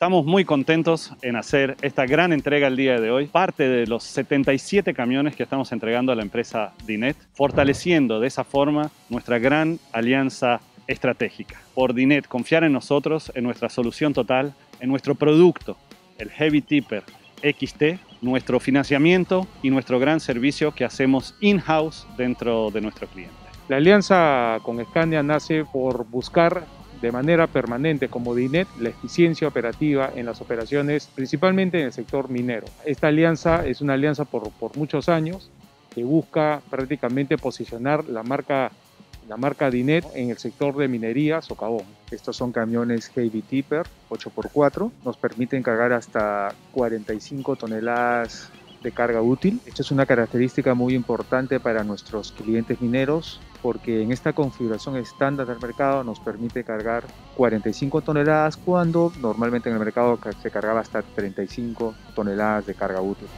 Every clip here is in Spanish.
Estamos muy contentos en hacer esta gran entrega el día de hoy, parte de los 77 camiones que estamos entregando a la empresa Dinet, fortaleciendo de esa forma nuestra gran alianza estratégica. Por Dinet, confiar en nosotros, en nuestra solución total, en nuestro producto, el Heavy Tipper XT, nuestro financiamiento y nuestro gran servicio que hacemos in-house dentro de nuestro cliente. La alianza con Scania nace por buscar de manera permanente como DINET la eficiencia operativa en las operaciones, principalmente en el sector minero. Esta alianza es una alianza por, por muchos años que busca prácticamente posicionar la marca, la marca DINET en el sector de minería socavón. Estos son camiones Heavy Tipper 8x4, nos permiten cargar hasta 45 toneladas de carga útil. Esta es una característica muy importante para nuestros clientes mineros porque en esta configuración estándar del mercado nos permite cargar 45 toneladas cuando normalmente en el mercado se cargaba hasta 35 toneladas de carga útil.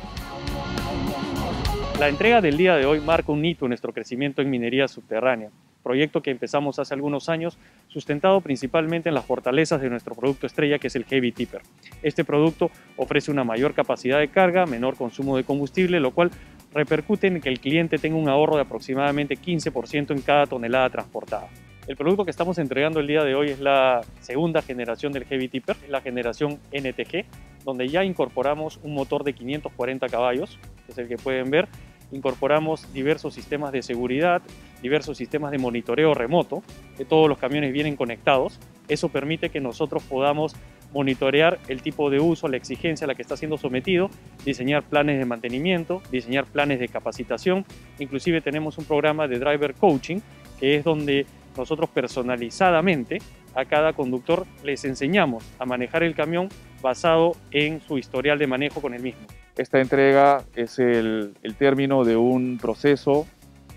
La entrega del día de hoy marca un hito en nuestro crecimiento en minería subterránea proyecto que empezamos hace algunos años, sustentado principalmente en las fortalezas de nuestro producto estrella, que es el Heavy Tipper. Este producto ofrece una mayor capacidad de carga, menor consumo de combustible, lo cual repercute en que el cliente tenga un ahorro de aproximadamente 15% en cada tonelada transportada. El producto que estamos entregando el día de hoy es la segunda generación del Heavy Tipper, la generación NTG, donde ya incorporamos un motor de 540 caballos, que es el que pueden ver, incorporamos diversos sistemas de seguridad, diversos sistemas de monitoreo remoto, que todos los camiones vienen conectados. Eso permite que nosotros podamos monitorear el tipo de uso, la exigencia a la que está siendo sometido, diseñar planes de mantenimiento, diseñar planes de capacitación. Inclusive tenemos un programa de driver coaching, que es donde nosotros personalizadamente a cada conductor les enseñamos a manejar el camión basado en su historial de manejo con el mismo. Esta entrega es el, término de un proceso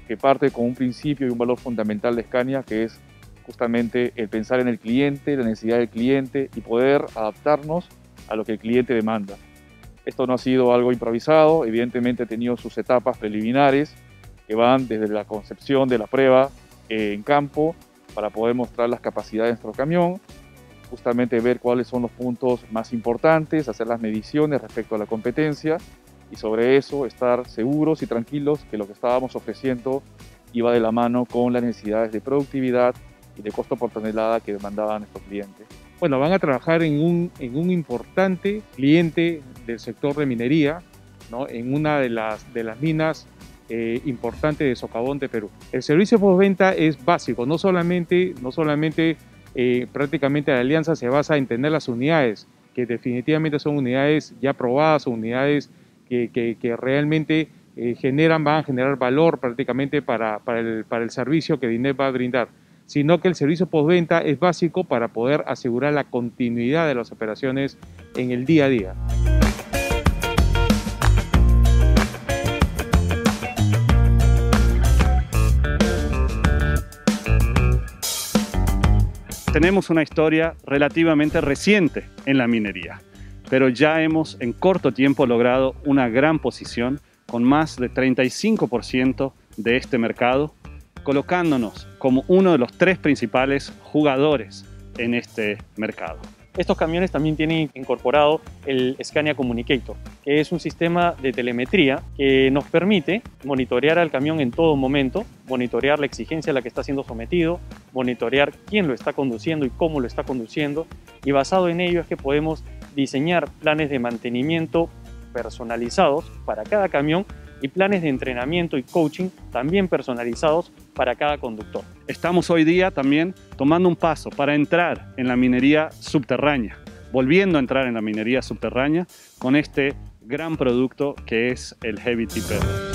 que parte con un principio y un valor fundamental de Scania, que es justamente el pensar en el cliente, la necesidad del cliente y poder adaptarnos a lo que el cliente demanda. Esto no ha sido algo improvisado, evidentemente ha tenido sus etapas preliminares que van desde la concepción de la prueba eh, en campo para poder mostrar las capacidades de nuestro camión, justamente ver cuáles son los puntos más importantes, hacer las mediciones respecto a la competencia y sobre eso estar seguros y tranquilos que lo que estábamos ofreciendo iba de la mano con las necesidades de productividad y de costo por tonelada que demandaban nuestros clientes. Bueno, van a trabajar en un, en un importante cliente del sector de minería, ¿no? en una de las, de las minas eh, importantes de Socavón de Perú. El servicio postventa es básico, no solamente, no solamente eh, prácticamente la alianza se basa en tener las unidades, que definitivamente son unidades ya probadas, unidades que, realmente eh, generan, van a generar valor prácticamente para, para, el, para el servicio que DINET va a brindar, sino que el servicio postventa es básico para poder asegurar la continuidad de las operaciones en el día a día. tenemos una historia relativamente reciente en la minería, pero ya hemos en corto tiempo logrado una gran posición con más de 35% de este mercado, colocándonos como uno de los tres principales jugadores en este mercado. Estos camiones también tienen incorporado el Scania Communicator, que es un sistema de telemetría que nos permite monitorear al camión en todo momento, monitorear la exigencia a la que está siendo sometido, monitorear quién lo está conduciendo y cómo lo está conduciendo, y basado en ello es que podemos diseñar planes de mantenimiento personalizados para cada camión y planes de entrenamiento y coaching también personalizados para cada conductor. Estamos hoy día también tomando un paso para entrar en la minería subterránea, volviendo a entrar en la minería subterránea con este gran producto que es el Heavy Tipper.